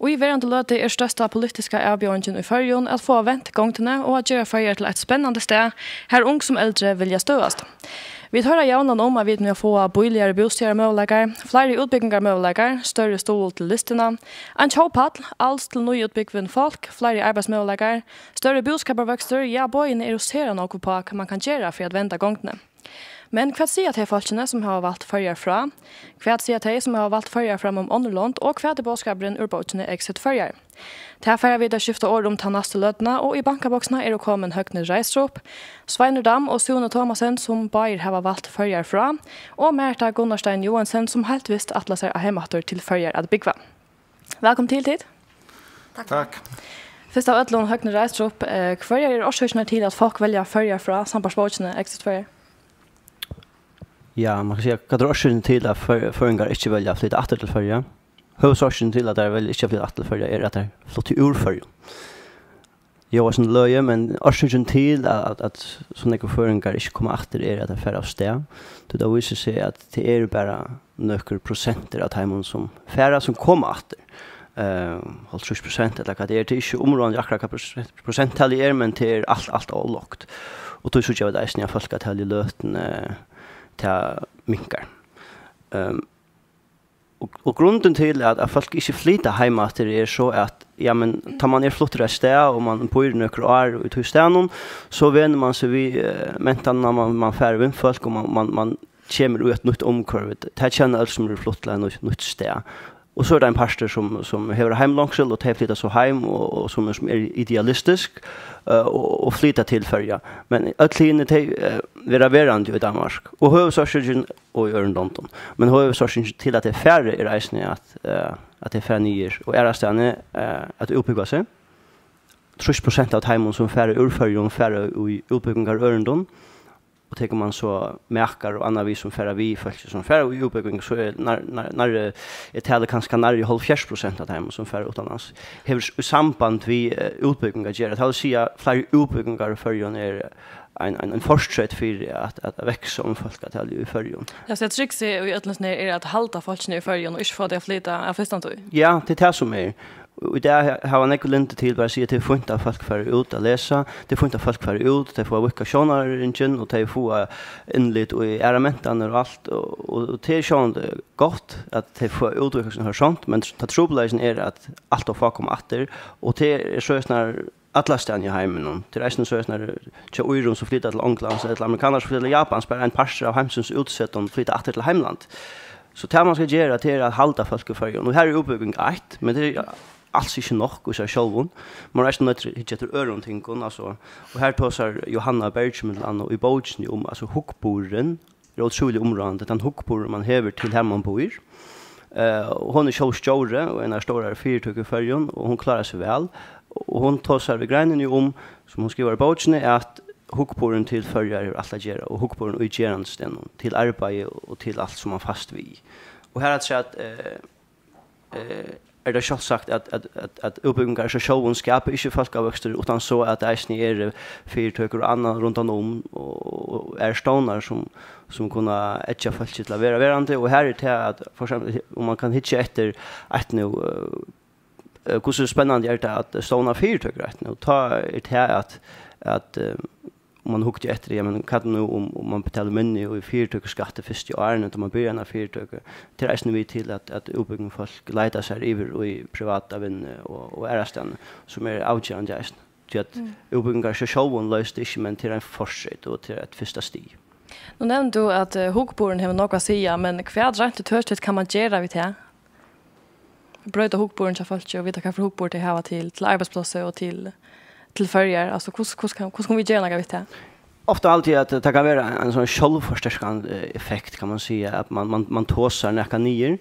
Og i verden løte er største politiske avbjørnsen i førjen at få vent gongtene og at gjøre førjer til et spennende sted, her ung som eldre vilja støvast. Vi tar av jaunan om at vi må få boligere bostjere møvlegar, flere utbyggingar møvlegar, større stol til listene, en tjåpall, alls til nyutbyggvinn folk, flere arbeidsmøvlegar, større boskaparvøkster, ja, bøyene er å se noe på hva man kan gjøre for å vente gongtene. Men hva sier til folkene som har valgt førjer fra? Hva sier til som har valgt førjer fra om underlånt? Og hva er bådskaperen ur båtene exit førjer? Til færre videre skifte år om tannaste løtene, og i bankaboksene er det kommet Høgne Reistrup, Sveiner Dam og Sune Thomasen som bare har valgt førjer fra, og Merta Gunnarstein Johansen som helt visst atler seg av hjemmater til førjer at bygge. Velkommen til tid. Takk. Takk. Først av Øtlund, Høgne Reistrup, hva er årsøkene til at folk velger førjer fra samarbeidsbåtene exit førjer? Ja, man kan säga att det är till att för, föringar inte välja att flytta åter till förra. Huvudsårsyn till att det är väl inte flytta åter till förra är att det flyttar ur förra. Jag var sån löje, men årsyn till att, att, att sådana föringar inte kommer åter är att det är färre av steg. Det då visar sig att det är bara några procenter av timon som färre som kommer åter. Uh, Håll 30 procent eller vad det är. Det är inte områdande akkurat procenttal är, men det är allt, allt avlockt. Och då så jag det är snälla folk att höll i löten Uh, ta minkar. Um, og, og grunden til at, at folk ikke flyter hjemme det er så at ja, men, tar man er flott et og man bor nøkker år ut hos så vener man seg vi uh, mentan når man, man færre vind folk, og man, man, man kommer ut nytt omkvarvet. Det kjenner alle som er flott til og nytt sted. Och så är det en pastor som som har hemlångsel och tar flytta så hem och, och som som är idealistisk uh, och, och flytta till förja. Men att linje till uh, vara verande i Danmark och hur så syns och i London. Men hur så till att det är färre i resan att uh, att det är färre nyer och är det uh, att uppbygga sig. 30 av timon som färre urfärjon färre i uppbyggningar örendon. Mm och tänker man så märkar och andra vi som färra vi följer som färra i uppbyggning så är när när när ett hela kanske när i halv 40 procent av dem som färra utomlands har samband vi utbyggningar gör att alltså ja fler utbyggningar för ju när en en en fortsätt för att att växa om folk att i förjon. Jag ser tricks i öllens ner är att hålla folk ner i förjon och inte få det att flyta av förstånd. Ja, det är det som är. Og det har han ikke lente til bare å si at det er funnet av folk for ut å lese, det er funnet av folk for ut, det er for å vikke sjånarringen, og det er for innlitt og i æramentene og alt, og det er sjån godt at det er for utvikkelsen har sånt, men det trobeleisen er at alt av folk kommer atter, og det er så snar alla stan i heimen. till resten så är snar tja urum så flyttar till England, så eller amerikaner så flyttar til Japan, så en parser av hemsens utsett och flyttar åter till hemland Så det man ska göra det er at halda folk för fyrjon. Og her er oppbygging 1, men det är alls ikke nok hos jeg selv. Man er ikke nødt til å hitte etter øren ting. Altså. Og her tåser Johanna Bergman og i Bogsen om altså, hukkboren, det er utrolig området, den hukkboren man hever til her man bor. Uh, hon er sjål stjåre, og en av ståre fyrtøk i fyrjon, og hon klarer seg vel. Og hon seg ved greinen om, som hon skriver i Bogsen, er at hukkboren til fyrjar er alt å gjøre, og hukkboren og i stedet, til arbeid og til alt som man fast vi. Og her er det at eh, eh, er det själv sagt att att att att uppbyggingar så showen skapar inte folk av växter utan så att det är er fyrtöker och annat rundt om och är stonar som som kunna etcha folk til å vara verande och här är det att för exempel om man kan hitje efter att nu hur så spännande är det att stona fyrtöker att nu ta är det at att om man hukte etter det, men hva er det nå om om man betaler minne och i fyrtöker skatte først i årene, når man byr en av fyrtöker til reisende vi til at, at oppbyggende folk leiter seg iver og i private vinner og, og ærestene, som er är outchange just till att uppbyggnaden så showen löst ikke, men til en forsøk og til et første sti. Nå nevnte du at uh, hukboren har noe å si, men hva er det törstigt kan man gjøre vid det. Brøyde hukboren til folk og vite och vita vad hukbor det här til till arbetsplatser och till till förjar alltså hur hur hur ska vi göra något vet jag ofta alltid att det kan vara en sån självförstärkande effekt kan man säga att man man man tåsar näka nyer.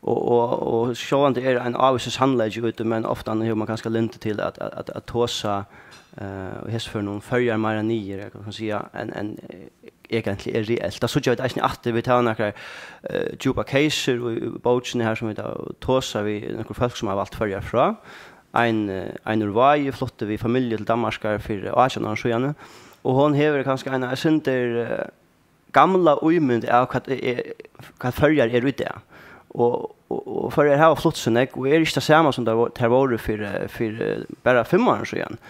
och och och sjåande är en avvis handlägg ute men ofta när man ganska linte till att att att, att tåsa eh och häst för någon följer mer än nier jag kan säga en en egentligen är reellt. Det så jag inte att vi tar några eh djupa cases och bogen här som vi tar tåsar vi några folk som har valt följer från en, en urvai flotte vi familie til Danmarkar for 18 og siden, og hon hever kanskje en synder gamla uimund av hva, hva følger er ute. Og, og, og for jeg har flott sin, og er ikke det samme som det har vært for, for bare fem år siden.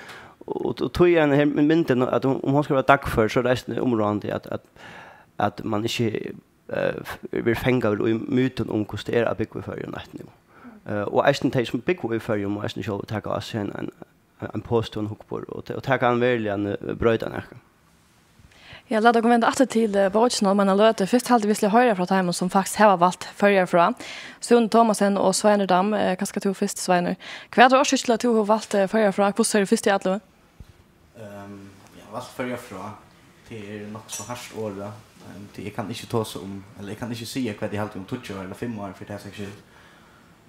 Og, og tog igjen her mynden at om hon skal takk for så reiste det området at, at, at man ikke uh, fänga väl i myten om hvordan det er å bygge for og eisen teg som bygg i fyrir må eisen sjå takk av seg en, en påstående en og, og takk av en verlig en brøyda nekka. Ja, la dere vende alltid til uh, Bårdsen og Menna Løte. Først halte vi slik høyre fra Teimen som faktisk har valgt førre fra. Stund Thomasen og Sveiner Dam, uh, hva skal du først, Sveiner? Hva er det også til at du har valgt uh, førre fra? Hvordan er det først i alle? Um, jeg har valgt førre fra til nok så hardt året. Um, jeg kan ikke ta seg om, eller jeg kan ikke si hva de halte om 20 år eller 5 år, for det er sikkert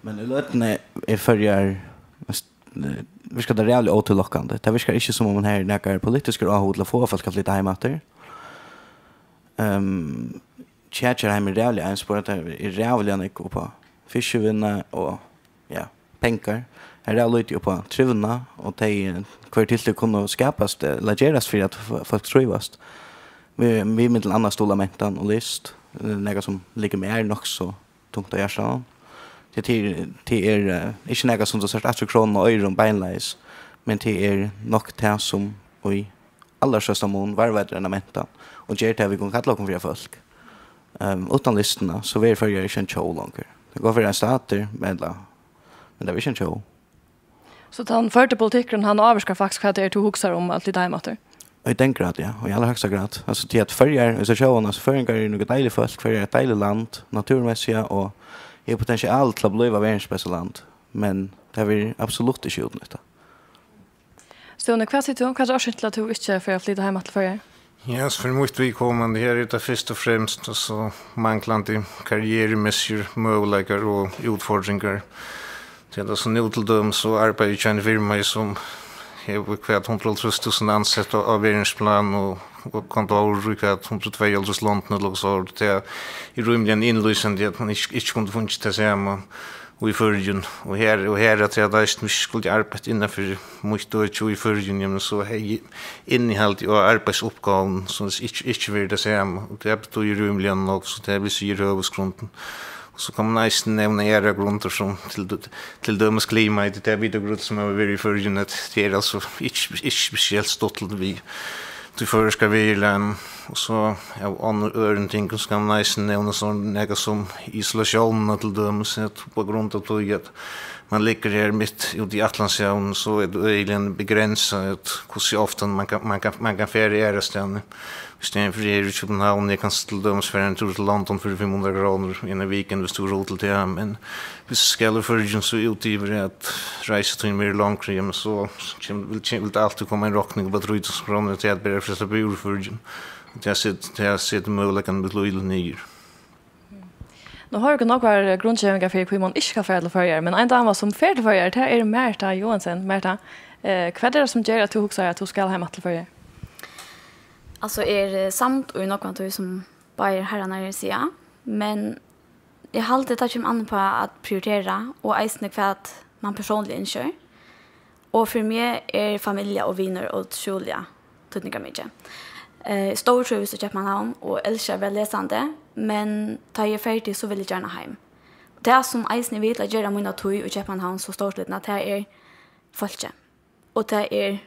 Men i løtene er vi virkar det reellt återlockande. Det virkar inte som om man här näkar politiska avhod till att få folk att flytta hem efter. Um, Tjärtjär hem är reellt en spår att det är reellt en ekko på fiskvinna och ja, pengar. Det är reellt ute på trivna och det kvar till det kunde skapas lageras för att folk trivast. Vi, vi med den andra stolar mentan och list. Några som ligger mer nog så tungt av hjärtan. Mm det er det er ikke nega som så sørst at kron og øyrum beinleis men det er nok det som oi allar sjøsta mun var vetra enn menta og ger det vi kan kalla kom fyrir folk ehm utan listna så vi er fyrir ikke en show longer det går fyrir en stater men men det er ikke en show Så han førte politikken han avskar faktisk hva det er to huxar om alt i dig matter. I den grad, ja. Og i aller högsta grad. Altså, til at följa, hvis jeg jag altså, så er noe deilig folk, folk, er et deilig land, naturmessig, og er potensial til å bli av världens beste land. Men det er vill absolut inte utnyttja. Stone, hva sier du Hva om? årsyn til at du ikke för flytta hjemme til förra? Ja, så för mycket vidkommande här utan först och främst så manglar det karriärmässiga möjligheter och utfordringar. Det är så nu till dem så arbetar jag i en firma som har kvärt 100 000 ansatta av världens plan och och kan ta och rycka att hon två eller så långt det så i rymden inlysande att man inte kunde funnits det samma i förrjun och här och här att jag där inte skulle arbeta innanför mycket och i förrjun men så hej innehållt och arbetsuppgåvan så det inte inte vill det samma och det betyder ju rymden så det blir syre Och så kommer nästan nämna era grunder som till till dömes klimat det är vidare grund som är very virgin att det är alltså inte inte speciellt stort vi til føreska vilen, og så av andra øren ting som kan nice nämna sån nega som isolasjonen til dømes, på grunn av att man ligger här mitt ute i Atlantsjön så är det egentligen begränsat hur ofta man kan, man kan, man kan färja i stället. Istället för er i Köpenhamn, jag kan tilldöms för en tur till London för 500 kronor i en viken hvis du råd till det. Men hvis skal för så utgiver det att rejsa till en mer långkrig så vill det alltid komma en rockning på 3000 kronor till att börja frästa på jordförgen. Det har sett möjligheten med lojl nyer. Nå har jeg noen grunnkjøringer for hvor man ikke skal fære til førjer, men en dame som fære til førjer, det er Merta Johansen. Merta, eh, hva er det som gjør at du husker at du skal hjemme til førjer? Alltså är er samt och någon tog som bara herrarna är sia. Men jag har alltid tagit an på att prioritera och eisne för att man personligen kör. Och för mig är familj och vänner och tjoliga tutningar mycket. Eh stor tjus så köper man hem och älskar väl läsande men ta jeg ferdig så vil jeg gjerne hjem. Det är som eisen jeg vil at gjøre mine tog og København så stort litt, det er folket. Og det er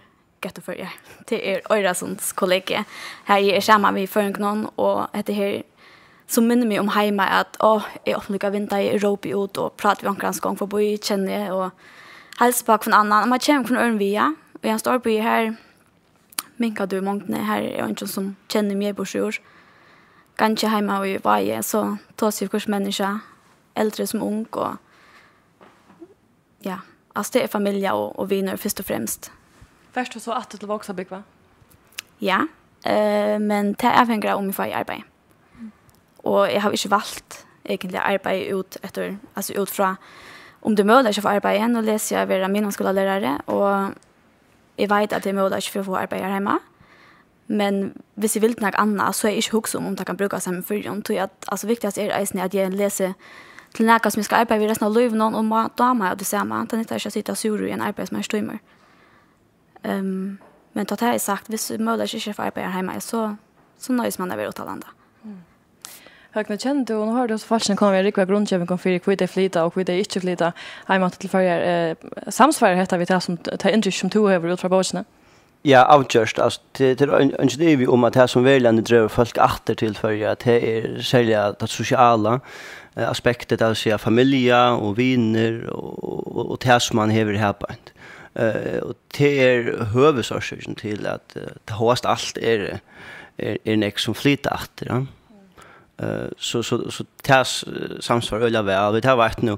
gøtt å følge. Det er Øyresunds kollega. Her er sammen en føringen og etter her som minner meg om hemma at å, jeg opplykker vinda i Europa ut og prater vi omkrans gang for bo kjenner jeg og helst bak for en annan. Man kommer kun øren via, og jeg står på her, minka du i mångtene, her er jo ikke som kjenner meg på sju kanskje hjemme i varje så tas jo hos mennesker, eldre som ung, og ja, altså det er familie og, og viner først og fremst. Først og så at til bygg, va? Ja, eh, men det er avhenger om jeg får arbeid. Og jeg har ikke valgt egentlig arbeid ut etter, altså ut fra om det er mulig ikke å få arbeid igjen, og leser jeg ved min skolelærere, og jeg vet at det er mulig ikke for å få arbeid her hjemme. Mm Men hvis jeg vil til noe annet, så er jeg ikke hukse om om det kan brukes sammen for dem. Så at, altså, viktigast er eisen at jeg leser til noe som jeg skal arbeide i resten av livet noen, og må da må jeg det samme. Det er ikke å sitte sur i en arbeid som er støymer. Um, men til det er sagt, hvis Møller ikke får arbeide hjemme, så, så nøys man over til landet. Mm. Høgne, kjenner du, nå har du også falsen kommer vi rikva grunnkjøven kom fyrir hvor det flyta og hvor det ikke flyta hjemme til fyrir eh, samsvarer heter vi til som tar inntrykk som to hever ut fra båsene. Mm. Ja, avgjørst. Altså, det er ikke det vi om at det som velgerne drøver folk atter til for at det er særlig det sosiale aspektet, det ja, familie og viner og, og, det som man hever her på. Uh, og det er høvesårsøkken til at uh, det hårst alt er, er, er nek som flyter atter. Ja så så så tas samsvar ölla väl vi har varit nu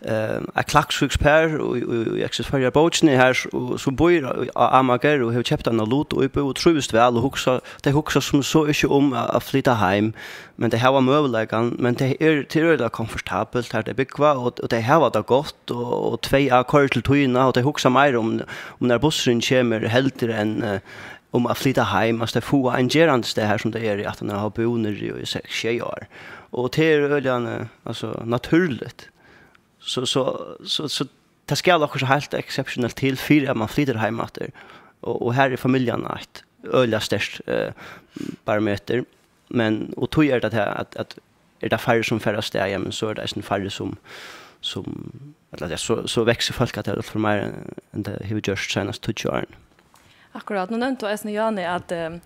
eh a klaxsjukspär och och access för jag boats ni här så bor amager och har köpt en lot och uppe och trust väl och huxa det huxa som så är om att flytta hem men det här var möjligen men det är tillräckligt komfortabelt här det bygga och det här var det gott och två akor till tyna och det huxa mer om om när bussen kommer helt än om att flytta hem och få en gerande det här som det är i att han har boner i sex tjej år. Och det är öligen alltså naturligt. Så så så så det ska alla också helt exceptionellt till för att man flyttar hem efter. och och här är familjen att öliga störst eh, parameter men och tog är det att, att att är det färre som färdas där men så är det en färre som som eller så så växer folk att det är för mer än det hur gjort senast 20 åren. Akkurat, nu nevnte jeg sånn, Jani at um,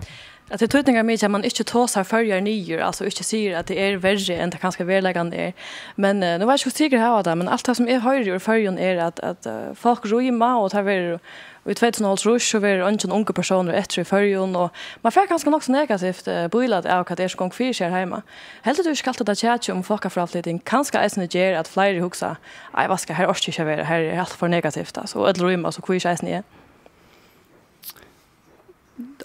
att det mye at man inte tåsar följer nyer alltså inte sier att det är värre än det kanske verleggende är men uh, nå var jag säker här det, men allt det som är i följer är att att uh, folk rymma og tar väl Og i 2000 rush så var det unge personer etter i följen og man får nok också negativt uh, bøylet av hva det är så gång fyra här hjemme. helt du ska alltid at chatta om folk för allt det kanske är snä ger att flyger huxa aj vad ska här orska vara här är allt för negativt alltså och att rymma så kvisch är snä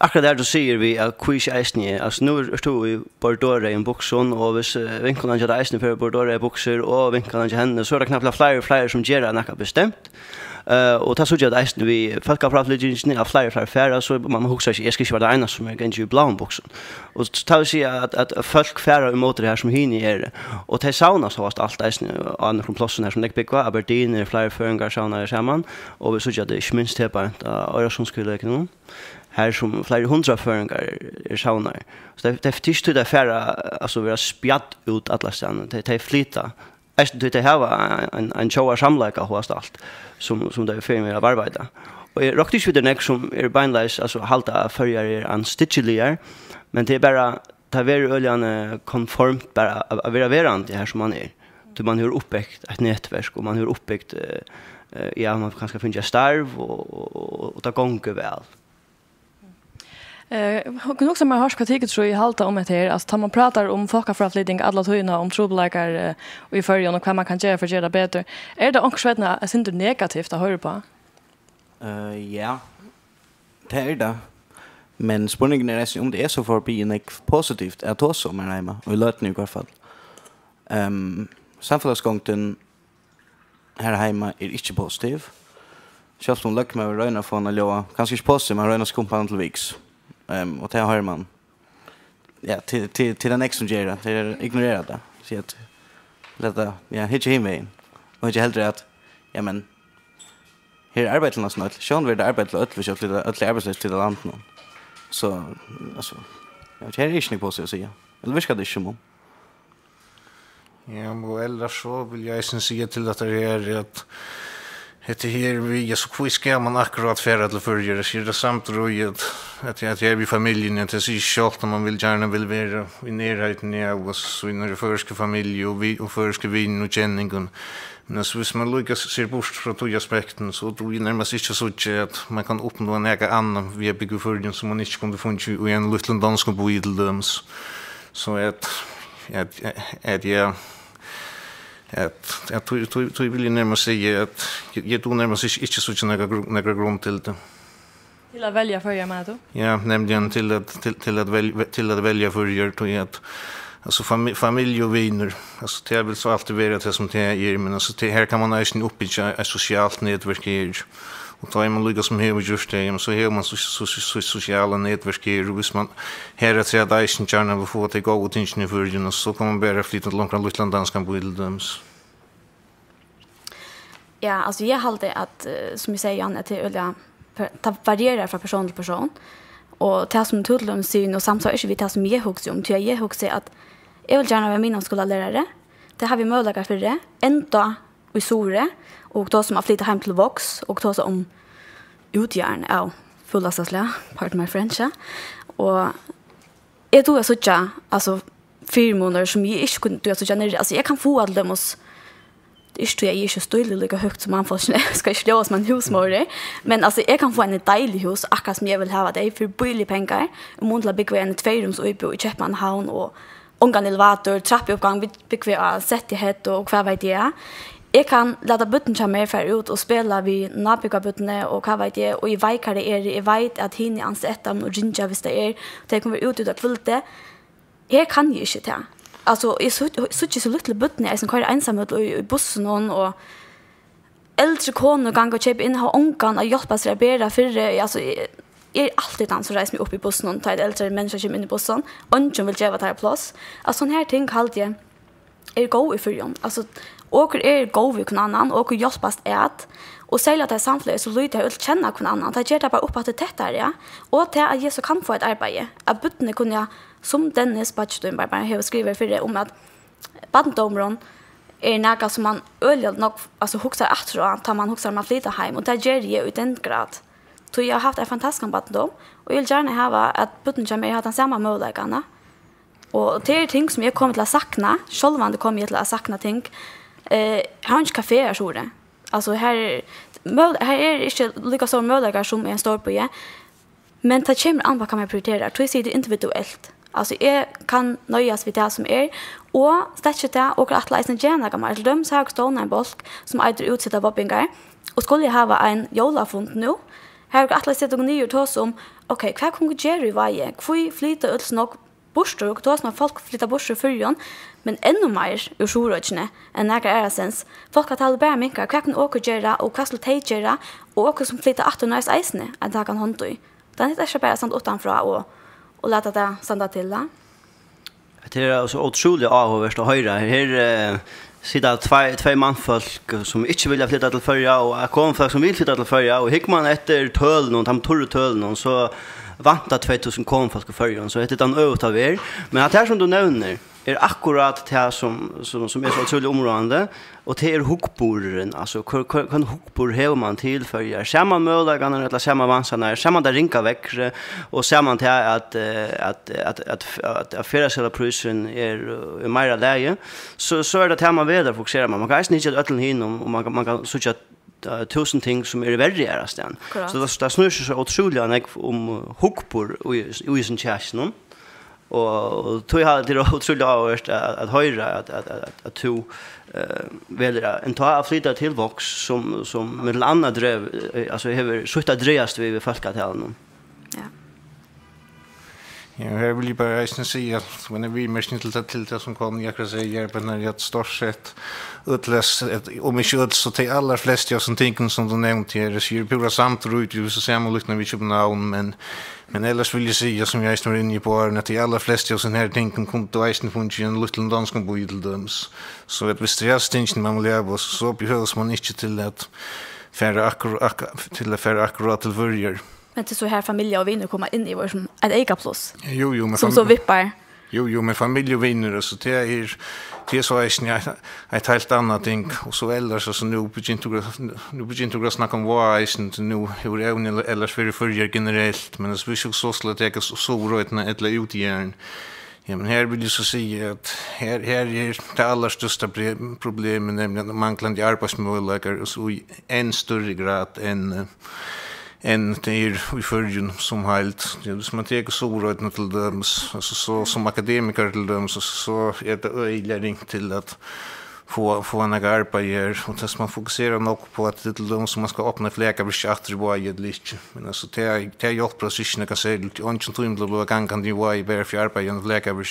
akkurat der du sier vi at kvis eisen er, altså nå er du i Bordore i en bukson, og hvis uh, vinkene ikke er eisen for Bordore i bukser, og vinkene ikke henne, så er det knappt flere og flere som gjør det noe bestemt. Uh, og ta såg jeg at eisen vi folk har pratet litt av flere og flere færre, så man husker ikke, jeg skal ikke være det ene som er gjennom i blauen buksen. Og ta vi sier at, at folk færre imot det her som hinne er, og ta sauna så var alt eisen og andre fra plassen her som legger bygger, Aberdeen er flere føringer sauna er sammen, og vi såg at det ikke minst tilbænt av Øresundskvillegene. Uh, här som flera hundra föringar är saunar. Så det det fick till det färra alltså vi har spjatt ut alla stan. Det det flyta. Är det det här en en showa samlaka host allt som som det är för mig att arbeta. Och jag rockade ju det nästa som är bindless alltså halta förjar är an stitchlier. Men det är bara ta ver öljan konformt bara av vara verant här som man är. Du man hur uppbyggt ett nätverk och man hur uppbyggt ja man kanske finna starv och och, och, och ta gånger väl. Eh, kan också man hörs kritik tror jag halta om det här. Alltså man pratar om folka för flytting alla tøyna, om trobeläkar och i förrjon och vad man kan göra för att göra bättre. Är det också vetna är inte negativt att höra på? Eh ja. Det är det. Men spurningen är om det är så förbi en positivt att ta som man hemma och låt nu i alla fall. Ehm samfällsgångten här hemma är inte positiv. Självt om lökmer röjna från att låa. Kanske inte positiv, men röjna skumpan till viks. Mm Ehm och det hör man ja, till, till, till den extra gera. Det är ignorerat det. Så att lätta, ja, hit him in. Och jag hellre att, ja men, här är arbetet något snart. Sjön vill det arbetet öll, vi det öll arbetslöst till det landet nu. Så, alltså, jag vet, är inte på sig att säga. Eller vi ska det ju om. Ja, men eller så vill jag sen säga till att det är att Det här vi så kvis ska man akkurat färra till förr det är det samt rojet att jag är vi familjen inte så om man vill gärna vill vara i närheten av oss, så i när förska familj och vi och förska vin och känningen men så hvis man Lucas ser bort från tog aspekten så tror är närmast inte så att man kan uppnå en egen annan via bygga förrgen som man inte kunde funnet i en liten dansk boidlums så att att att jag at at du du du vill ju seg säga att jag då seg ikkje så några några grunn til det. Til att välja färger med då? Ja, nämligen till att till till att välja till att välja färger tror to att alltså familj familj och vänner. Alltså det är väl så alltid vara det som det är men alltså det här kan man ju öppna upp ett socialt nätverk här. Och tar man lika som hur just det, så hur man sociala nätverk i Rus man här att säga där sin gärna vi får ta gå till sin virgin och så kommer bara flytta långt från Lutland danskan på Ildums. Ja, alltså jag håller att som jag säger att det ta varierar från person till person. Och det som Tudlum syn och samtidigt inte vi det som jag huxar om. Jag huxar att jag vill gärna vara min skolalärare. Det har vi möjlighet för det. Ända i sore. Og då som har flyttat hem til Vox og då som om utjärn av fullast slä, pardon my French. Ja. Og jeg tror jeg så tja, alltså fyra månader som jeg ikke kunne, du så tja ner. Alltså jag kan få alle dem hos, det er Ikke jeg er ikke støylig like høyt som han får ikke, skal ikke leve med en husmåre, Men altså, jeg kan få en deilig hus, akkurat som jeg vil ha det, for billig penger. Og må til å bygge en tveirums oppe i Kjøpmannhavn, og ungan elevator, trappeoppgang, bygge av settighet og hva vet jeg. Jeg kan lade bøtten komme mer for ut og spela vi nabikabøttene og hva vet jeg, og jeg vet hva det er, jeg vet at henne anser etter om og rinja hvis det er, og det kommer ut ut av kvillte. Her kan jeg ikke til. Altså, jeg så ikke så lytte bøttene, jeg som kører ensam ut i bussen og, og eldre koner gang og kjøpe inn, har ångan og hjelpe seg å bedre for det. altså, jeg, er alltid den som reiser meg opp i bussen og tar et eldre mennesker som kommer inn i bussen. Ønsken vil gjøre at jeg har plass. Altså, sånne her ting kalte jeg er god i fyrjon. Alltså åker er god vi kun annan och hjelpast et, Och säga att det samfället så lyder å kjenne kun annan. Det gjør det bare upp att det tättar ja. Och til at Jesus kan få ett arbete. at buttene kunde jag som Dennis Batchdun bara har skrivit för det om att bandomron är noe som man öljer nog alltså hukser etter, og tar man huxar man flyta hem och det ger det i den grad. Så jag har haft en fantastisk bandom och jag vil gärna ha att buttene kommer, jeg har den samma mulighetene, Og det er ting som jeg kommer til å sakna, selv om det kommer til å sakna ting, eh, har han kafé, kaféer, tror det. Altså, her, møl, her er ikke like store som er en stor på, men det kommer an på hva man prioriterer. Tror jeg sier det individuelt. Alltså jag kan nöjas vid det som är och släcka det och att läsa en gärna gammal till så har stående en bolk som äter utsätta bobbingar och skulle jag ha en jolafond nu her er att läsa det och nio tas om okay, kan jag gjøre i varje? Hvor flyter ut nok bostor og då som folk flyttar borster fyrjon, men ännu mer ur sjorøkene enn är sens. Folk har talet bare minkar hva kan åker gjøre, og hva skal teg gjøre, og åker som flyttar at og nøys eisene, enn det kan håndtøy. Det er ikke bare sant utanfra og, og leta det standa til det. Det er altså utrolig avhåverst å høyre. Her eh, sitter två två manfolk som inte vill flytta till Färja och jag kom folk som vill flytta till Färja och hick man efter tölen och de torre tölen så vanta 2000 kom folk ska följa så heter den övat av er. Men att här som du nämner är akkurat det här som, som, som är så otroligt områdande och det är hukkboren. Alltså kan, kan hukkbor man till förrjär. Samma möjligheterna eller samma vansarna, samma där rinka väck och man till att, att, att, att, att, att fyrasela prisen är, är mera läge så, så är det här man vill fokusera man. Man kan inte ötlen hin om man, man kan, så att uh, tusen ting som er verre i æres. Så det, det snur seg så utrolig an om hukbor i sin kjæresten. Og tog jeg til å utrolig avhørst at høyre at, at, at, at to uh, velger en ta av flytta til voks som, som med landa drev, altså hever suttet dreiast vi ved folketalen om. Ja, jag vill bara reisna säga att men vi mer snitt til det til det som kom jeg kan säga på när jag stort sett utles, om ikke ut, så til aller fleste av sånne tänker som du nämnt här det är pura samt og ut så ser man lukten vi på navn, men men ellers vil jeg si, som jeg står inne på är at de aller fleste av sånne her tänker kom til eisen funnet från en liten dansk på idels så at hvis det er stingene man vill leve, så behøves man ikke til at færre akkurat til till færre akkurat till värjer men till så här familj och vänner komma in i vår som ett ega plus. Jo, jo, men som så vippar. Jo, jo, med familj och vänner så det är det är så är ett helt annat ting och så eller så nu begynner nu begynner jag snacka om vad är sen nu hur är eller för för generellt men det är så så slå det så så rätt eller ut igen. Ja, men här vill jag så säga att här, här är det allra största problemet, nämligen manglande arbetsmöjligheter och så i en större grad än enn det er i förrjun som helt. Ja, hvis man teker soröjden til dem, alltså, så, som akademiker til dem, så, så är det ring til at få få en arbeider och så man fokuserar nog på att det är de som man ska öppna fläkar blir chatter på ju lite. Men alltså det är det är jag precis när jag säger det och inte tror inte kan kan det vara i bär för arbete och fläkar blir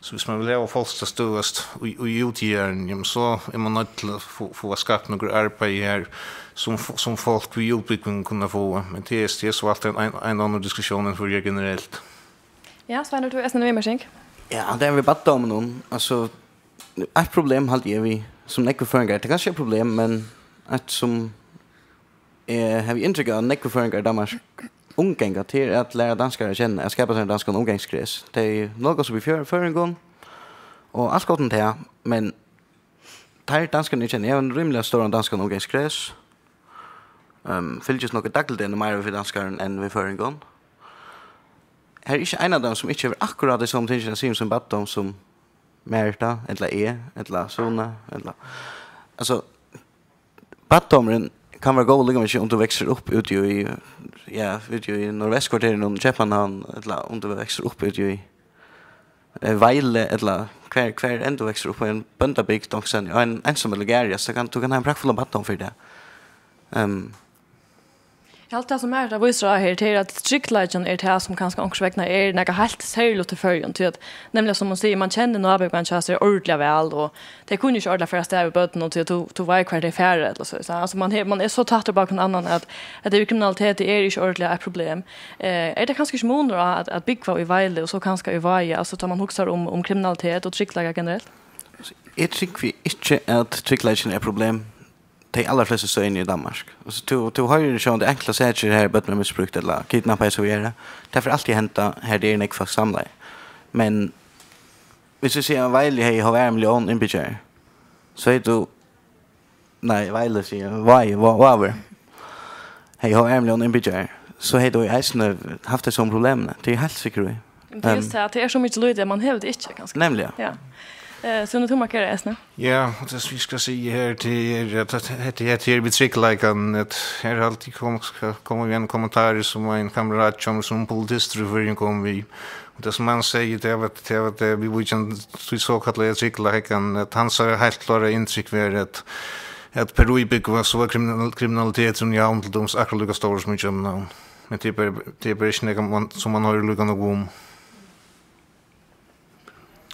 så hvis man vill ha fast störst och ut igen så är man nöjd till få få skapa några arbete här som som folk vi utbildning kunna få. Men det är det så alltid en en annan diskussion än för generellt Ja, så Sven, du är snäll med mig, Ja, det är vi bara om någon. Alltså, ett problem halt jag vi som näck för en grej. Det kanske är problem men att som eh har vi inte gått näck för en grej ungänga omgänga till att lära danskare känna, Jag ska bara en danska omgängskrets. Det är något som vi för, för en gång och allt gott inte här men tar danskarna känner jag en rimlig stor danska omgängskrets. Ehm fylgis nokk daglig enn meira við danskaren enn en føringon. Her er ju en av dem som ikki er akkurat det som tingene sier som battom som Merta, eller E, eller Sona, eller... Alltså, badtomren kan vara god lika om du växer upp ute i, ja, ute i nordvästkvarteren om Köpenhamn, eller om du växer upp ute i eh, Vejle, eller kvar, kvar ändå du växer upp i en böndabygd sen en ensam eller gärja, så kan, du kan ha en praktfull badtom för det. Um, Helt det som är det visst så här till att tryggleikken är det som kanske också vägna är några helt särskilt till førjen, till att nämligen som man säger man känner några arbeid kanskje seg väl vel, och det kunde ju ordla för att stave bøten og något at to var hver det färre eller så. Altså man, man är så tatt bak en annan att att det är kriminalitet, det er ikke ett problem. Eh, är det kanske ikke måneder att att bygg i veile, och så kanske i veie, alltså tar man huxar om, om kriminalitet och tryggleikker generellt Jeg tror vi ikke at är er problem de aller fleste støyene i Danmark. Altså, du, du har jo sånn det enkla sætjer her, bøtt med misbrukt eller kidnappa i Sovjera. Derfor alltid henta her det er nek fast samleie. Men hvis du sier en veilig hei har vært en million innbyggjer, så er du nei, veilig sier vei, vaver hei har vært en million innbyggjer, så har du i eisene haft det som problem. Det er helt sikkert. Det er just det, det er så mye lyd man hever det ikke, ganske. Nemlig, ja. ja. Så nu tog man det äsna. Ja, och det vi ska se här till er, att det heter här betricklikan, att här alltid kommer vi en kommentar som en kamrat som som politistruföring kom vi. Och det som han säger det är att det är att vi vill så like on att han sa helt klara intryck var att att Peru i byggva så kriminal kriminalitet som jag omtilldoms akkurat lika stor som i Köpenhamn. Men det är bara inte som man har lika nog om.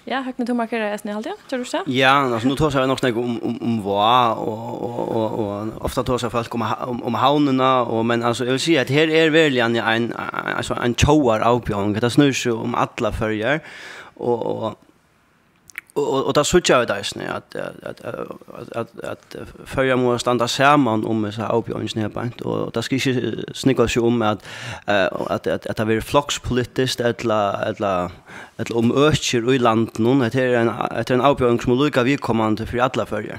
Ja, har med to markera SN halvt, tror du så? Ja, alltså nu tar jag nog snägg om om om vad och och och och ofta tar jag folk om om om havnarna och men alltså jag vill säga att här är väl en alltså en chower outbjörn. Det snurrar om alla färger och och och och där såg jag där snä att att att att förra måste stanna samman om så avbjörns snä på och det ska ju snicka sig om att att att att det blir flockspolitiskt eller eller eller om öcher i landet någon det är en det är en avbjörn som lika vi kommer för alla följer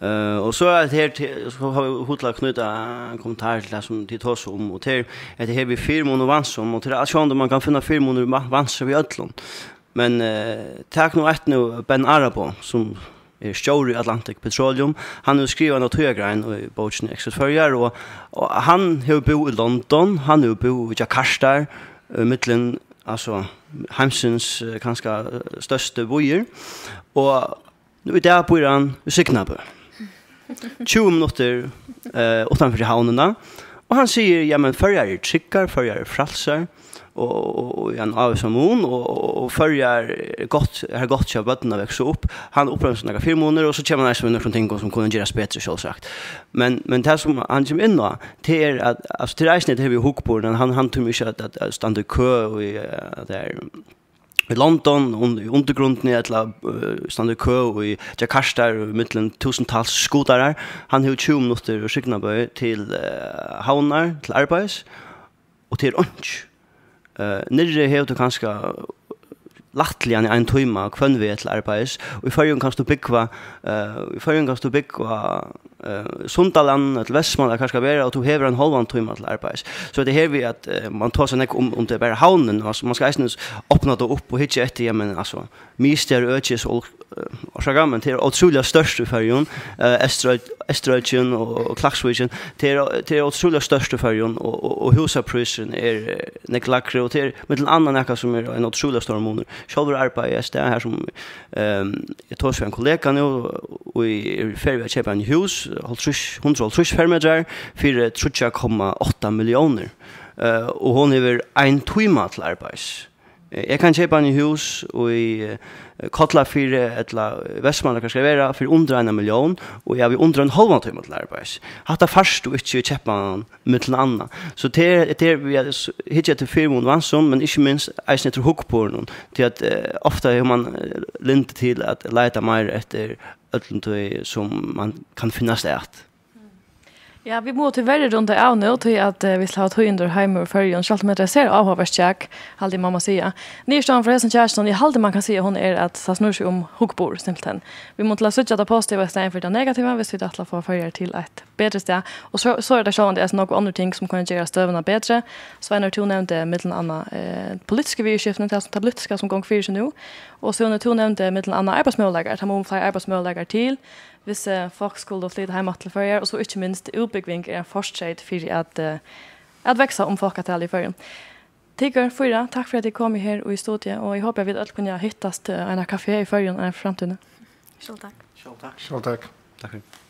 Eh och så är det här så har hotla knyta en kommentar till som det tas om. Och till det här vi firmon och vans om och till att sjön man kan finna firmon och vans vi öllon. Men eh tak nu ett nu Ben Arabo som är stjorde i Atlantic Petroleum. Han har skrivit något högrein i Bochen exit förr och, och han har bo i London, han har bo i Jakarta, mittlen alltså Hamsens kanske största bojer. Och nu är där på han i Signabö. 20 minutter eh utanför havnarna. Och han säger, ja men förr är det skickar, förr är det fralsar och han har som hon och och följer gott har gott kjøpt vatten av växa. Han upprensar några fem månader och så kommer han nästan några ting som kunne gjøres bättre selvsagt. Men men det som han kommer inn då det er att altså, til reisen det har vi hook på den han han tog mycket att, at stanna i kö och där i London und i undergrunden i etla uh, stannu kø og i Jakarta og mittlen tusentals skotarar. Han har 20 minutter og signa bøy til uh, havnar, til arbeids og til ånds Uh, nirri hevur du kanska lattliga i en tøyma kvønn vi til arbeids, og i fyrjun kanst du byggva, uh, i fyrjun kanst du byggva uh, Sundaland, til Vestmann, eller kanskje vera, og du hever en halvan tøyma til arbeids. Så det her vi at uh, man tar seg nek om, om det er bare havnen, altså, man skal eisen åpna det opp og hitje etter, ja, men altså, mister økjes og uh, så men til, er åtsulig størst i fyrjun, uh, Estrøyken og Klaksviken, det er, det er utrolig størst i fyrjon, og, og, og er nek og det er med en annan ekka som er en utrolig stor måneder. Selv er arbeid i sted her som ehm jeg tar en kollega nå, og i er ferdig hus håll kjøpe en hus, 130 fermetrar, 4,8 millioner, Eh og hun er en tøyma til arbeids. Jeg kan kjøpe en hus, og i kalla för etla västmanna kanske vara för under en miljon och jag vill under en halvan timme till arbets. Hatta fast du inte köpa mittel anna. Så det det vi hittar till film och vansom men inte minst är snett hook på någon till att ofta hur man lint till att leta mer efter öllum som man kan finna stært. Ja, vi må til verre rundt av nå, til at uh, vi skal ha tog under hjemme og och selv om jeg ser av av halde mamma sier. Nyrstånd for hessen kjæresten, i halde man kan säga hun er at det snur seg om huggbor simpelthen. Vi må til å att det positive i stedet for det negative, hvis vi sitter att få följa till ett bättre ställe. Och så, så er det selv om det er noen andre ting som kan gjøre støvene göra stövna bättre. Svein Artur nämnde mellan andra eh, politiska vidskiften till som politiska seg nå. Og så er det Artur nevnte mittelen andra arbetsmöjligheter. det må flere arbetsmöjligheter til hvis uh, folk skulle flytte hjemme til førjer, og så ikke minst utbygging er en forskjell for at, uh, at vekse om folk folketallet i førjen. Tigger, fyra, takk for at du kom her og i studiet, og jeg håper vi alle kunne hittes til en kafé i førjen og en fremtiden. Selv takk. Selv takk. Selv takk. Takk for